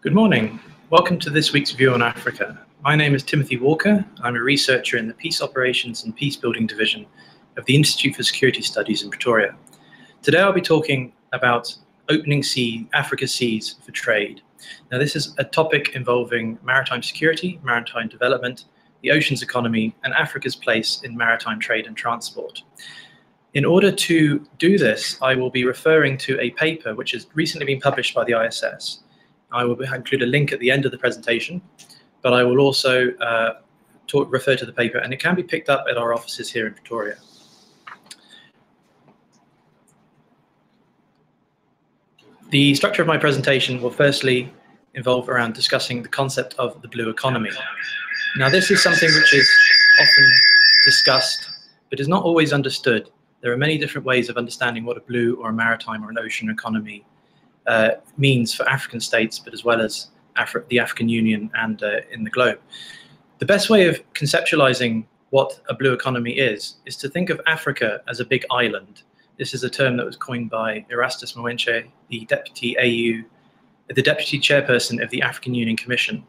Good morning. Welcome to this week's View on Africa. My name is Timothy Walker. I'm a researcher in the Peace Operations and Peacebuilding Division of the Institute for Security Studies in Pretoria. Today I'll be talking about opening sea, Africa's seas for trade. Now this is a topic involving maritime security, maritime development, the oceans economy, and Africa's place in maritime trade and transport. In order to do this, I will be referring to a paper which has recently been published by the ISS I will include a link at the end of the presentation, but I will also uh, talk, refer to the paper and it can be picked up at our offices here in Pretoria. The structure of my presentation will firstly involve around discussing the concept of the blue economy. Now this is something which is often discussed, but is not always understood. There are many different ways of understanding what a blue or a maritime or an ocean economy uh, means for African states, but as well as Afri the African Union and uh, in the globe. The best way of conceptualizing what a blue economy is, is to think of Africa as a big island. This is a term that was coined by Erastus Mwencha, the deputy AU, the deputy chairperson of the African Union Commission.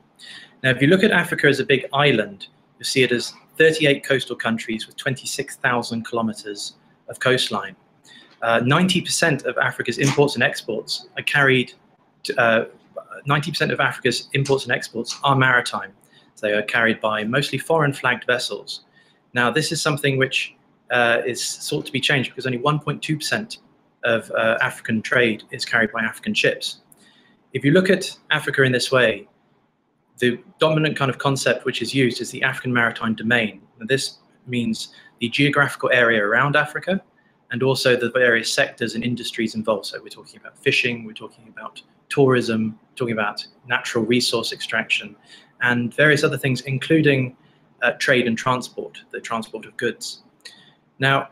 Now, if you look at Africa as a big island, you see it as 38 coastal countries with 26,000 kilometers of coastline. 90% uh, of Africa's imports and exports are carried, 90% uh, of Africa's imports and exports are maritime. They are carried by mostly foreign flagged vessels. Now, this is something which uh, is sought to be changed because only 1.2% of uh, African trade is carried by African ships. If you look at Africa in this way, the dominant kind of concept which is used is the African maritime domain. And this means the geographical area around Africa and also the various sectors and industries involved. So we're talking about fishing, we're talking about tourism, talking about natural resource extraction, and various other things, including uh, trade and transport, the transport of goods. Now,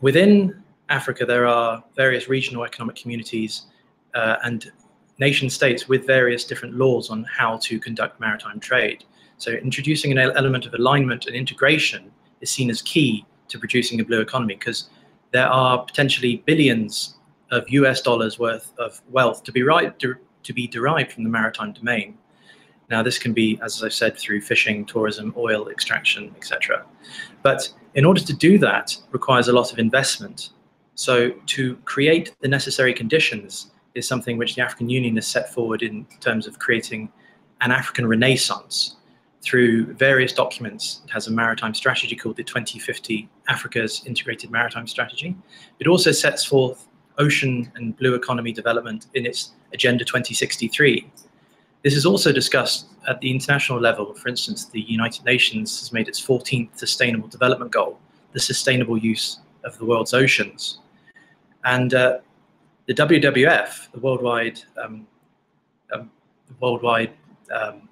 within Africa, there are various regional economic communities uh, and nation states with various different laws on how to conduct maritime trade. So introducing an element of alignment and integration is seen as key to producing a blue economy because there are potentially billions of US dollars worth of wealth to be right to, to be derived from the maritime domain. Now, this can be, as I said, through fishing, tourism, oil extraction, etc. But in order to do that requires a lot of investment. So to create the necessary conditions is something which the African Union has set forward in terms of creating an African renaissance through various documents. It has a maritime strategy called the 2050 Africa's Integrated Maritime Strategy. It also sets forth ocean and blue economy development in its Agenda 2063. This is also discussed at the international level. For instance, the United Nations has made its 14th Sustainable Development Goal, the sustainable use of the world's oceans. And uh, the WWF, the Worldwide, um, um, Worldwide um,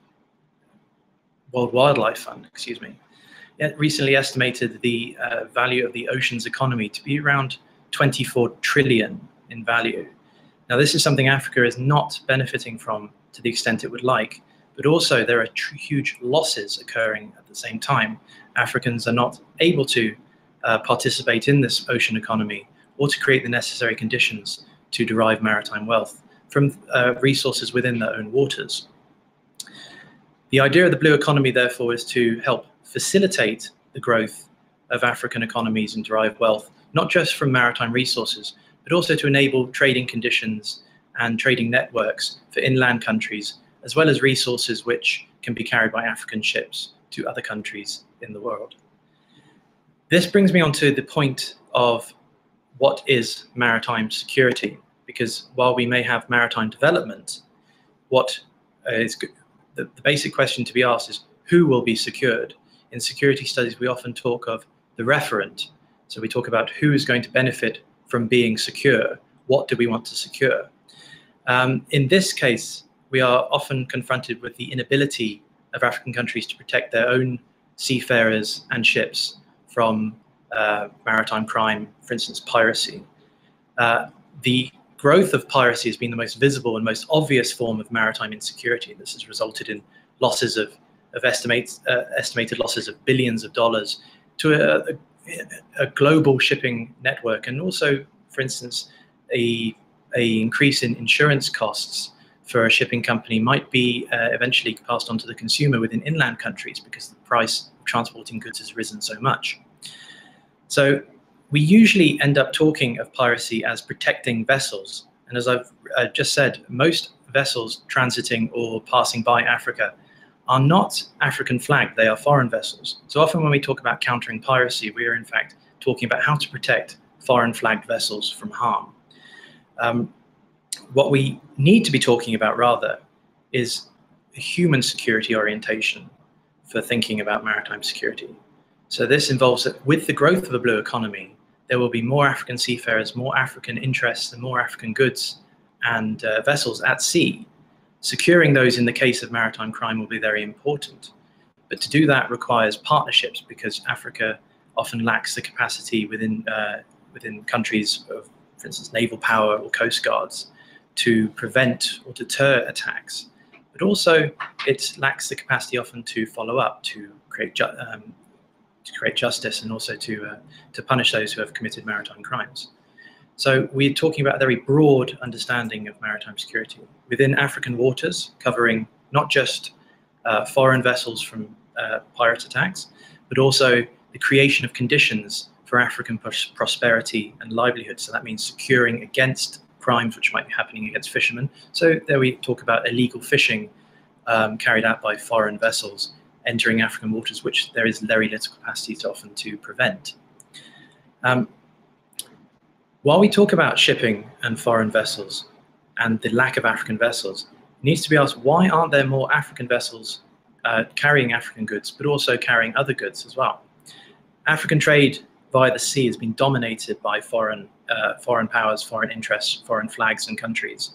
World Wildlife Fund, excuse me, recently estimated the uh, value of the oceans economy to be around 24 trillion in value. Now, this is something Africa is not benefiting from to the extent it would like, but also there are huge losses occurring at the same time. Africans are not able to uh, participate in this ocean economy or to create the necessary conditions to derive maritime wealth from uh, resources within their own waters. The idea of the blue economy, therefore, is to help facilitate the growth of African economies and derive wealth, not just from maritime resources, but also to enable trading conditions and trading networks for inland countries, as well as resources which can be carried by African ships to other countries in the world. This brings me on to the point of what is maritime security, because while we may have maritime development, what is the, the basic question to be asked is who will be secured? In security studies, we often talk of the referent. So we talk about who is going to benefit from being secure. What do we want to secure? Um, in this case, we are often confronted with the inability of African countries to protect their own seafarers and ships from uh, maritime crime, for instance, piracy. Uh, the growth of piracy has been the most visible and most obvious form of maritime insecurity. This has resulted in losses of, of estimate, uh, estimated losses of billions of dollars to a, a, a, global shipping network, and also, for instance, a, a increase in insurance costs for a shipping company might be uh, eventually passed on to the consumer within inland countries because the price of transporting goods has risen so much. So we usually end up talking of piracy as protecting vessels. And as I've uh, just said, most vessels transiting or passing by Africa are not African flagged, they are foreign vessels. So often when we talk about countering piracy, we are in fact talking about how to protect foreign flagged vessels from harm. Um, what we need to be talking about rather is a human security orientation for thinking about maritime security. So this involves that with the growth of a blue economy, there will be more African seafarers, more African interests, and more African goods and uh, vessels at sea. Securing those in the case of maritime crime will be very important. But to do that requires partnerships because Africa often lacks the capacity within, uh, within countries of, for instance, naval power or coast guards to prevent or deter attacks. But also, it lacks the capacity often to follow up, to create, um, to create justice, and also to, uh, to punish those who have committed maritime crimes. So we're talking about a very broad understanding of maritime security within African waters, covering not just uh, foreign vessels from uh, pirate attacks, but also the creation of conditions for African pros prosperity and livelihood. So that means securing against crimes which might be happening against fishermen. So there we talk about illegal fishing um, carried out by foreign vessels entering African waters, which there is very little capacity to often to prevent. Um, while we talk about shipping and foreign vessels and the lack of African vessels, it needs to be asked why aren't there more African vessels uh, carrying African goods, but also carrying other goods as well? African trade via the sea has been dominated by foreign, uh, foreign powers, foreign interests, foreign flags and countries.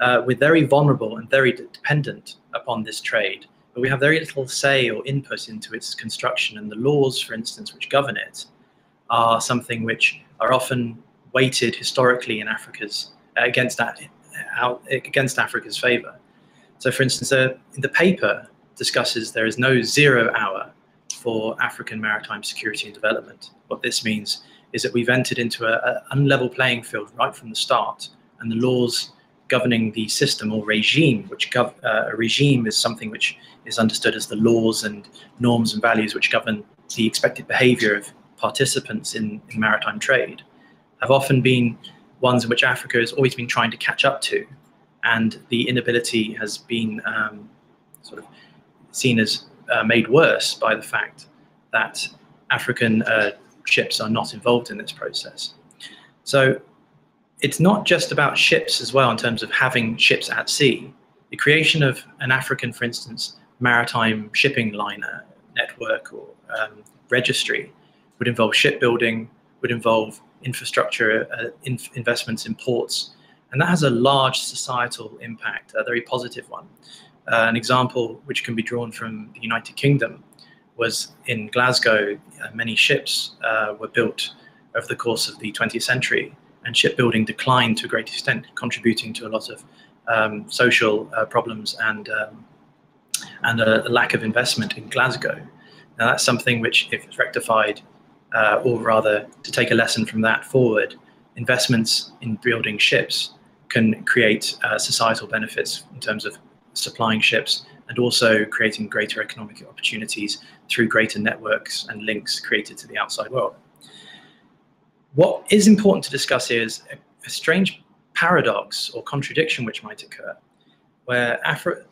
Uh, we're very vulnerable and very dependent upon this trade, but we have very little say or input into its construction. And the laws, for instance, which govern it, are something which are often weighted historically in Africa's uh, against that against Africa's favor. So, for instance, uh, the paper discusses there is no zero hour for African maritime security and development. What this means is that we've entered into an unlevel playing field right from the start, and the laws governing the system or regime, which gov- uh, a regime is something which is understood as the laws and norms and values which govern the expected behavior of participants in, in maritime trade have often been ones in which Africa has always been trying to catch up to, and the inability has been um, sort of seen as uh, made worse by the fact that African uh, ships are not involved in this process. So it's not just about ships as well in terms of having ships at sea. The creation of an African, for instance, maritime shipping liner network or um, registry would involve shipbuilding, would involve infrastructure uh, in investments in ports. And that has a large societal impact, a very positive one. Uh, an example which can be drawn from the United Kingdom was in Glasgow, uh, many ships uh, were built over the course of the 20th century, and shipbuilding declined to a great extent, contributing to a lot of um, social uh, problems and, um, and a, a lack of investment in Glasgow. Now, that's something which, if it's rectified, uh, or rather to take a lesson from that forward, investments in building ships can create uh, societal benefits in terms of supplying ships and also creating greater economic opportunities through greater networks and links created to the outside world. What is important to discuss here is a, a strange paradox or contradiction which might occur, where Afri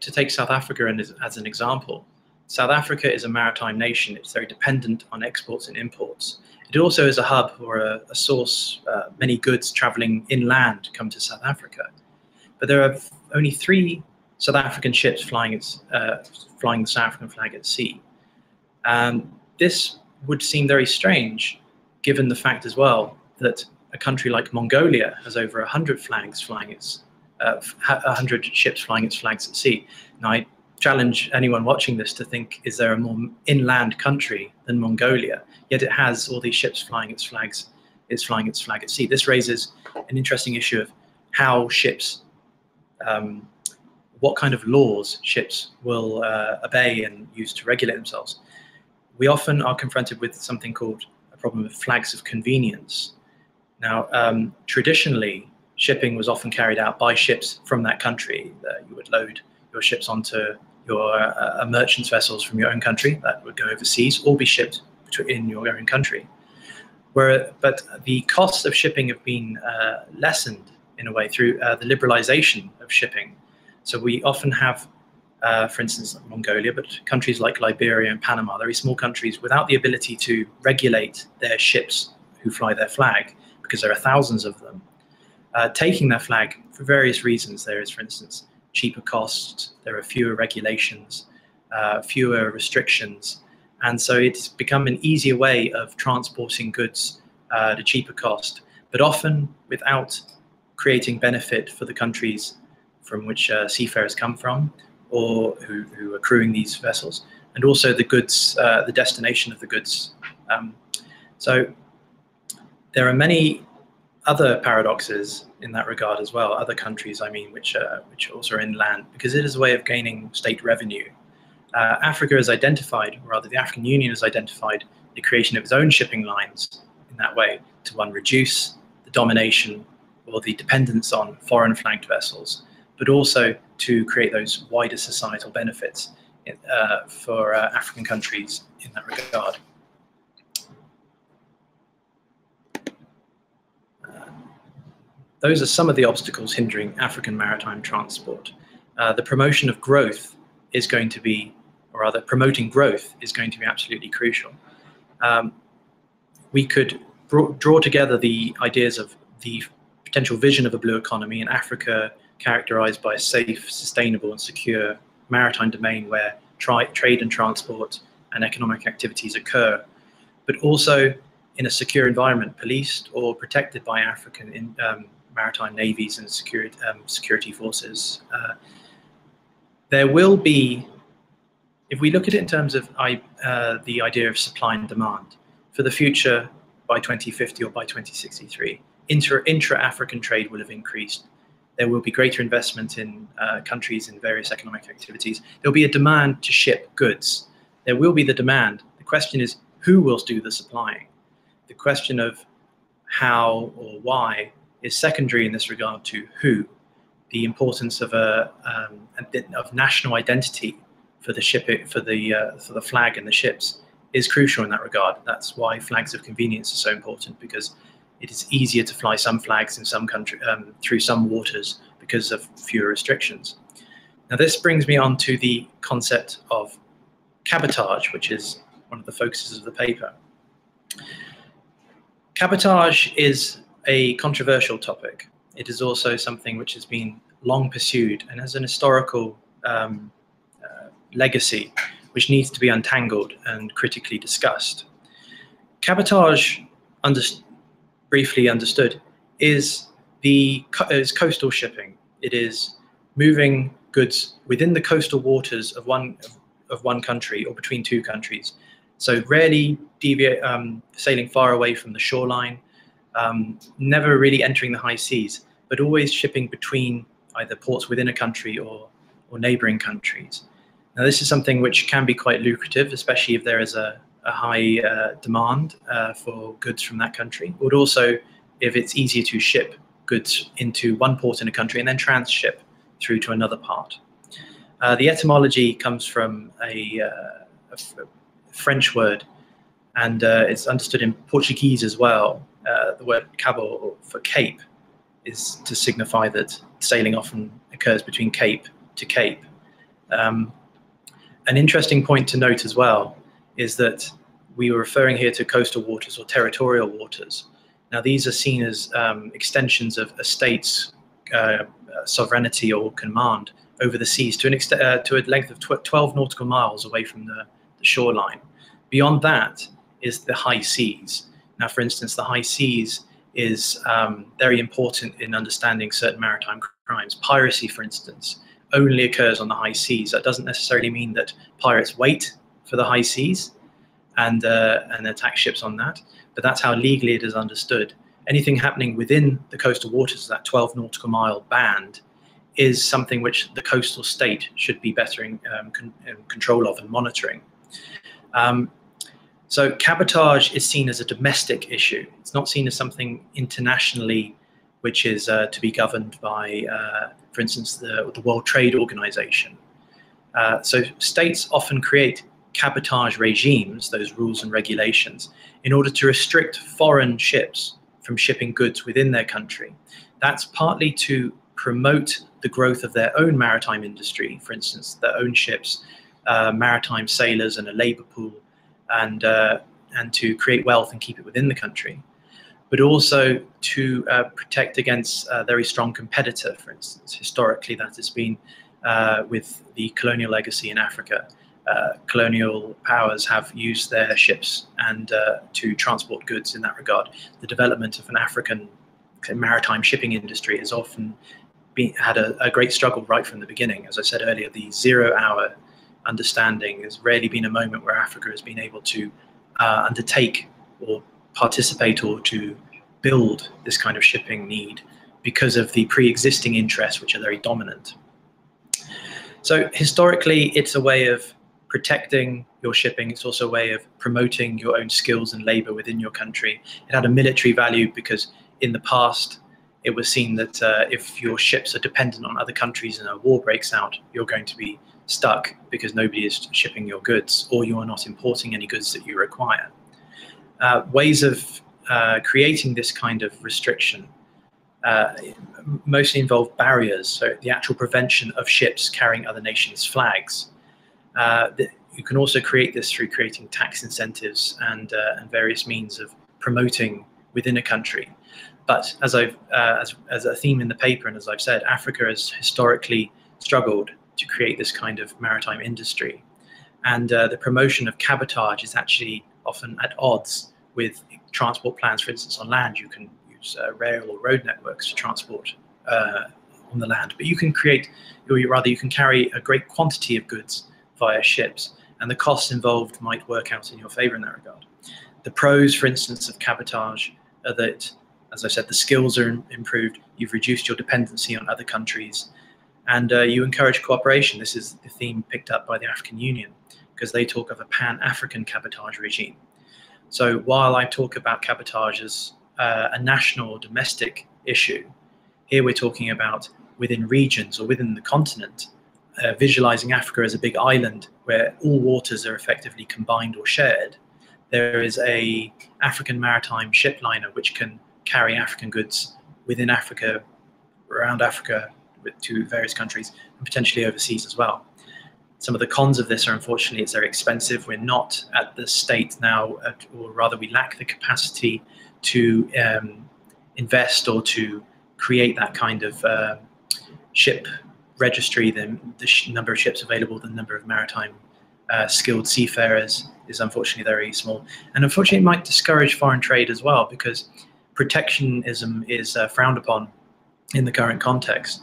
to take South Africa as, as an example, South Africa is a maritime nation. It's very dependent on exports and imports. It also is a hub or a, a source. Uh, many goods traveling inland come to South Africa. But there are only three South African ships flying, its, uh, flying the South African flag at sea. Um, this would seem very strange, given the fact as well that a country like Mongolia has over 100 flags flying its, uh, 100 ships flying its flags at sea. Now, I challenge anyone watching this to think is there a more inland country than Mongolia? Yet it has all these ships flying its flags, it's flying its flag at sea. This raises an interesting issue of how ships, um, what kind of laws ships will uh, obey and use to regulate themselves. We often are confronted with something called a problem of flags of convenience. Now, um, traditionally, shipping was often carried out by ships from that country. Uh, you would load your ships onto your uh, merchant's vessels from your own country that would go overseas or be shipped in your own country. Where, but the costs of shipping have been uh, lessened in a way through uh, the liberalization of shipping. So we often have, uh, for instance, Mongolia, but countries like Liberia and Panama, very small countries without the ability to regulate their ships who fly their flag, because there are thousands of them, uh, taking their flag for various reasons. There is, for instance, cheaper costs, there are fewer regulations, uh, fewer restrictions, and so it's become an easier way of transporting goods uh, at a cheaper cost, but often without creating benefit for the countries from which uh, seafarers come from or who, who, are crewing these vessels, and also the goods, uh, the destination of the goods. Um, so there are many other paradoxes in that regard as well. Other countries, I mean, which are, which also are inland, because it is a way of gaining state revenue. Uh, Africa has identified, or rather, the African Union has identified the creation of its own shipping lines in that way to one reduce the domination or the dependence on foreign flagged vessels, but also to create those wider societal benefits uh, for uh, African countries in that regard. those are some of the obstacles hindering African maritime transport. Uh, the promotion of growth is going to be, or rather, promoting growth is going to be absolutely crucial. Um, we could draw together the ideas of the potential vision of a blue economy in Africa characterized by a safe, sustainable, and secure maritime domain where trade and transport and economic activities occur, but also in a secure environment, policed or protected by African in, um, maritime navies and security, um, security forces. Uh, there will be, if we look at it in terms of uh, the idea of supply and demand, for the future by 2050 or by 2063, intra, intra-African trade will have increased. There will be greater investment in uh, countries in various economic activities. There will be a demand to ship goods. There will be the demand. The question is, who will do the supplying? The question of how or why is secondary in this regard to who. The importance of a, um, of national identity for the ship for the uh, for the flag and the ships is crucial in that regard. That's why flags of convenience are so important because it is easier to fly some flags in some country um, through some waters because of fewer restrictions. Now this brings me on to the concept of cabotage, which is one of the focuses of the paper. Cabotage is a controversial topic. It is also something which has been long pursued and has an historical um, uh, legacy which needs to be untangled and critically discussed. Cabotage, briefly understood, is the is coastal shipping. It is moving goods within the coastal waters of one of one country or between two countries. So rarely deviate, um, sailing far away from the shoreline, um, never really entering the high seas, but always shipping between either ports within a country or, or neighboring countries. Now, this is something which can be quite lucrative, especially if there is a, a high uh, demand uh, for goods from that country, but also if it's easier to ship goods into one port in a country and then transship through to another part. Uh, the etymology comes from a, uh, French word, and uh, it's understood in Portuguese as well, uh, the word cabo for cape is to signify that sailing often occurs between cape to cape. Um, an interesting point to note as well is that we were referring here to coastal waters or territorial waters. Now, these are seen as um, extensions of a state's uh, sovereignty or command over the seas to, an ext- uh, to a length of tw 12 nautical miles away from the, the shoreline. Beyond that is the high seas. Now, for instance, the high seas is um, very important in understanding certain maritime crimes. Piracy, for instance, only occurs on the high seas. That doesn't necessarily mean that pirates wait for the high seas and uh, and attack ships on that, but that's how legally it is understood. Anything happening within the coastal waters, that 12 nautical mile band, is something which the coastal state should be better in, um, con control of and monitoring. Um, so cabotage is seen as a domestic issue. It's not seen as something internationally which is uh, to be governed by, uh, for instance, the, the World Trade Organization. Uh, so states often create cabotage regimes, those rules and regulations, in order to restrict foreign ships from shipping goods within their country. That's partly to promote the growth of their own maritime industry, for instance, their own ships, uh, maritime sailors, and a labor pool, and uh, and to create wealth and keep it within the country, but also to uh, protect against a very strong competitor. For instance, historically, that has been uh, with the colonial legacy in Africa. Uh, colonial powers have used their ships and uh, to transport goods in that regard. The development of an African maritime shipping industry has often been, had a, a, great struggle right from the beginning. As I said earlier, the zero-hour understanding has rarely been a moment where Africa has been able to uh, undertake or participate or to build this kind of shipping need because of the pre-existing interests which are very dominant. So historically, it's a way of protecting your shipping. It's also a way of promoting your own skills and labor within your country. It had a military value because in the past, it was seen that uh, if your ships are dependent on other countries and a war breaks out, you're going to be stuck because nobody is shipping your goods or you are not importing any goods that you require. Uh, ways of uh, creating this kind of restriction uh, mostly involve barriers, so the actual prevention of ships carrying other nations' flags. Uh, you can also create this through creating tax incentives and, uh, and various means of promoting within a country. But as I've uh, as, as a theme in the paper, and as I've said, Africa has historically struggled to create this kind of maritime industry, and uh, the promotion of cabotage is actually often at odds with transport plans. For instance, on land, you can use uh, rail or road networks to transport uh, on the land, but you can create, or rather, you can carry a great quantity of goods via ships, and the costs involved might work out in your favor in that regard. The pros, for instance, of cabotage are that, as I said, the skills are improved, you've reduced your dependency on other countries, and uh, you encourage cooperation. This is the theme picked up by the African Union, because they talk of a pan-African cabotage regime. So while I talk about cabotage as uh, a national or domestic issue, here we're talking about within regions or within the continent uh, visualizing Africa as a big island where all waters are effectively combined or shared, there is a African maritime ship liner which can carry African goods within Africa, around Africa, to various countries, and potentially overseas as well. Some of the cons of this are unfortunately it's very expensive. We're not at the state now, at, or rather, we lack the capacity to um, invest or to create that kind of uh, ship registry, the, the number of ships available, the number of maritime uh, skilled seafarers is unfortunately very small. And unfortunately, it might discourage foreign trade as well because protectionism is uh, frowned upon in the current context.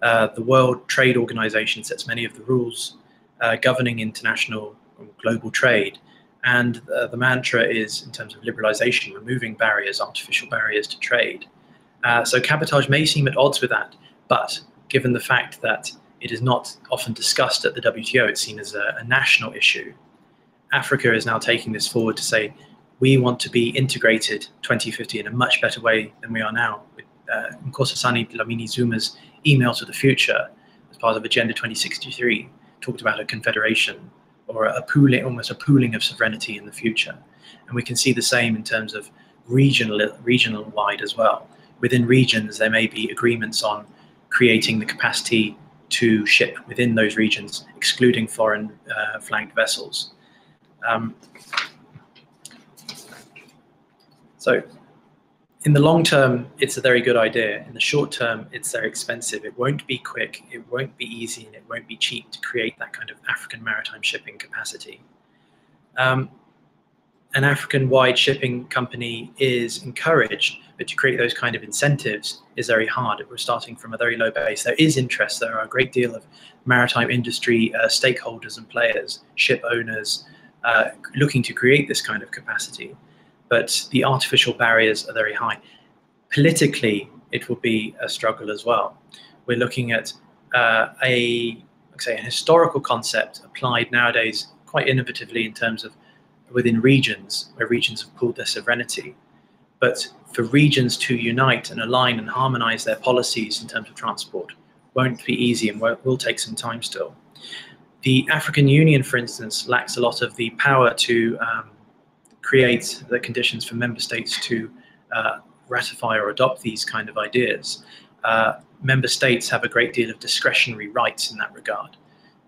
Uh, the World Trade Organization sets many of the rules uh, governing international global trade. And uh, the mantra is, in terms of liberalization, removing barriers, artificial barriers to trade. Uh, so cabotage may seem at odds with that, but given the fact that it is not often discussed at the WTO, it's seen as a, a national issue. Africa is now taking this forward to say, we want to be integrated 2050 in a much better way than we are now. With uh, Nkosazana Dlamini Zuma's email to the future as part of Agenda 2063 talked about a confederation or a pooling, almost a pooling of sovereignty in the future. And we can see the same in terms of regional, regional wide as well. Within regions, there may be agreements on creating the capacity to ship within those regions, excluding foreign uh, flagged vessels. Um, so in the long term, it's a very good idea. In the short term, it's very expensive. It won't be quick, it won't be easy, and it won't be cheap to create that kind of African maritime shipping capacity. Um, an African-wide shipping company is encouraged, but to create those kind of incentives is very hard. We're starting from a very low base. There is interest. There are a great deal of maritime industry uh, stakeholders and players, ship owners, uh, looking to create this kind of capacity. But the artificial barriers are very high. Politically, it will be a struggle as well. We're looking at uh, a, say, an historical concept applied nowadays quite innovatively in terms of within regions where regions have pooled their sovereignty. but for regions to unite and align and harmonize their policies in terms of transport won't be easy and will take some time still. The African Union, for instance, lacks a lot of the power to um, create the conditions for member states to uh, ratify or adopt these kind of ideas. Uh, member states have a great deal of discretionary rights in that regard.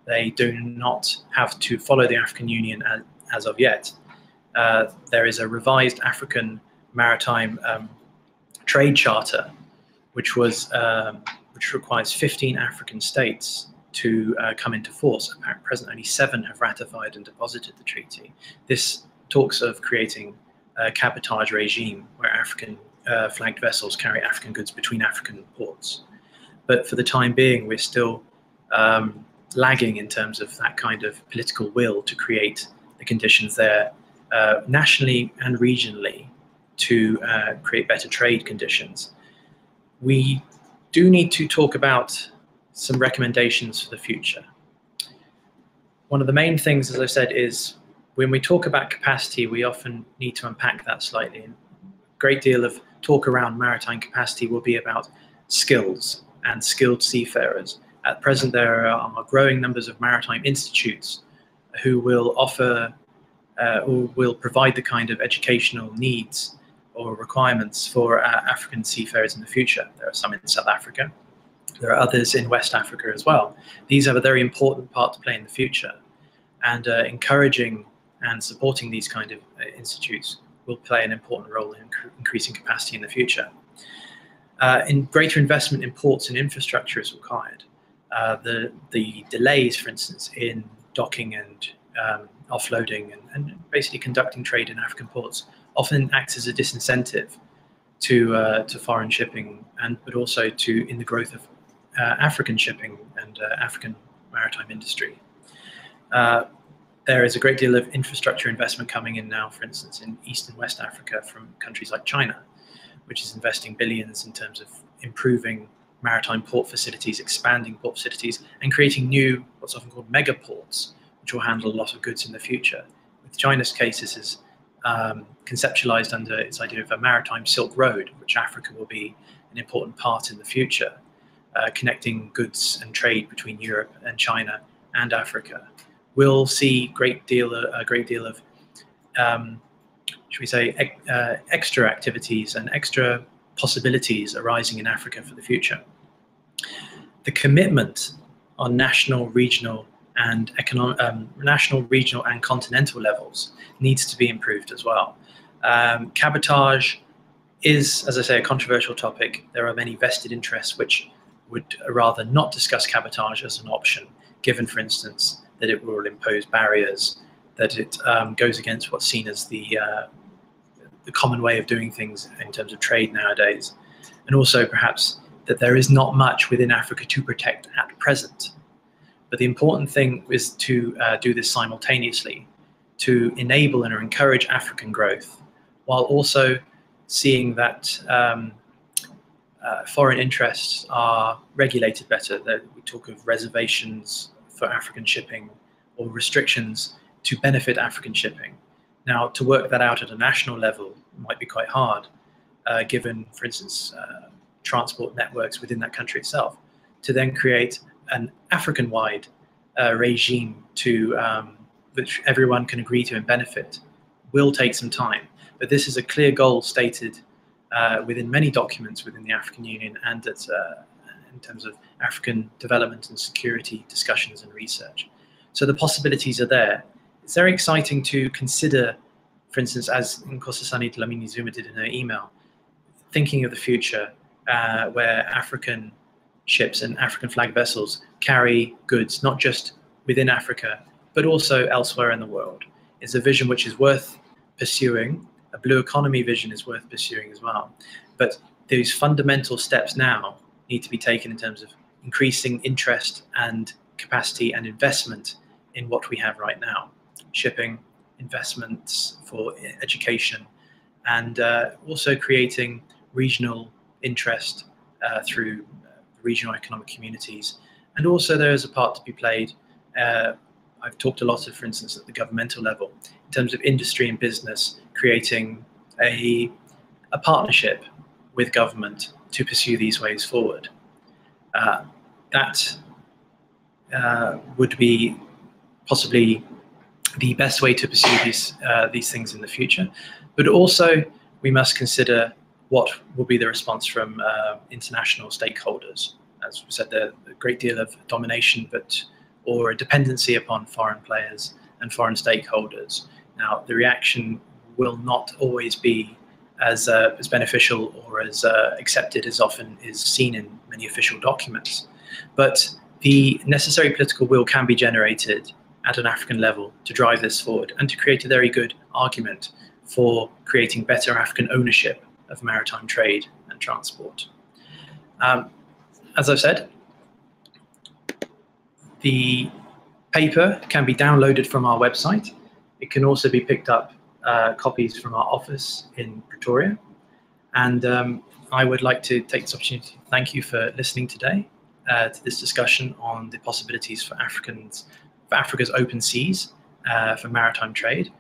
They do not have to follow the African Union as, of yet. Uh, there is a revised African maritime um, trade charter, which was um, which requires 15 African states to uh, come into force. At present, only seven have ratified and deposited the treaty. This talks of creating a cabotage regime where African uh, flagged vessels carry African goods between African ports. But for the time being, we're still um, lagging in terms of that kind of political will to create the conditions there uh, nationally and regionally to uh, create better trade conditions. We do need to talk about some recommendations for the future. One of the main things, as I said, is when we talk about capacity, we often need to unpack that slightly. A great deal of talk around maritime capacity will be about skills and skilled seafarers. At present, there are growing numbers of maritime institutes who will offer uh, or will provide the kind of educational needs or requirements for uh, African seafarers in the future. There are some in South Africa. There are others in West Africa as well. These have a very important part to play in the future. And uh, encouraging and supporting these kind of uh, institutes will play an important role in increasing capacity in the future. Uh, in greater investment in ports and infrastructure is required. Uh, the, the delays, for instance, in docking and um, offloading and, and basically conducting trade in African ports often acts as a disincentive to uh, to foreign shipping and but also to in the growth of uh, African shipping and uh, African maritime industry. Uh, there is a great deal of infrastructure investment coming in now, for instance, in East and West Africa from countries like China, which is investing billions in terms of improving maritime port facilities, expanding port facilities, and creating new, what's often called mega ports, which will handle a lot of goods in the future. With China's case, this is um, conceptualized under its idea of a maritime Silk Road, which Africa will be an important part in the future, uh, connecting goods and trade between Europe and China and Africa. We'll see great deal a great deal of um, should we say uh, extra activities and extra possibilities arising in Africa for the future. The commitment on national, regional, and economic, um, national, regional, and continental levels needs to be improved as well. Um, cabotage is, as I say, a controversial topic. There are many vested interests which would rather not discuss cabotage as an option, given, for instance, that it will impose barriers, that it um, goes against what's seen as the uh, the common way of doing things in terms of trade nowadays, and also perhaps that there is not much within Africa to protect at present. But the important thing is to uh, do this simultaneously to enable and encourage African growth while also seeing that um, uh, foreign interests are regulated better. That we talk of reservations for African shipping or restrictions to benefit African shipping. Now, to work that out at a national level might be quite hard, uh, given, for instance, uh, transport networks within that country itself. To then create an African-wide uh, regime to um, which everyone can agree to and benefit will take some time. But this is a clear goal stated uh, within many documents within the African Union and at, uh, in terms of African development and security discussions and research. So the possibilities are there. It's very exciting to consider, for instance, as Nkosazana Dlamini Zuma did in her email, thinking of the future uh, where African ships and African flag vessels carry goods not just within Africa, but also elsewhere in the world. It's a vision which is worth pursuing. A blue economy vision is worth pursuing as well. But those fundamental steps now need to be taken in terms of increasing interest and capacity and investment in what we have right now shipping, investments for education, and uh, also creating regional interest uh, through regional economic communities. And also, there is a part to be played uh, I've talked a lot of, for instance, at the governmental level, in terms of industry and business, creating a a partnership with government to pursue these ways forward. Uh, that uh, would be possibly the best way to pursue these uh, these things in the future. But also, we must consider what will be the response from uh, international stakeholders. As we said, there's a great deal of domination, but or a dependency upon foreign players and foreign stakeholders. Now, the reaction will not always be as, uh, as beneficial or as uh, accepted as often is seen in many official documents. But the necessary political will can be generated at an African level to drive this forward and to create a very good argument for creating better African ownership of maritime trade and transport. Um, as I've said, the paper can be downloaded from our website. It can also be picked up uh, copies from our office in Pretoria. And um, I would like to take this opportunity to thank you for listening today uh, to this discussion on the possibilities for Africans, for Africa's open seas, uh, for maritime trade.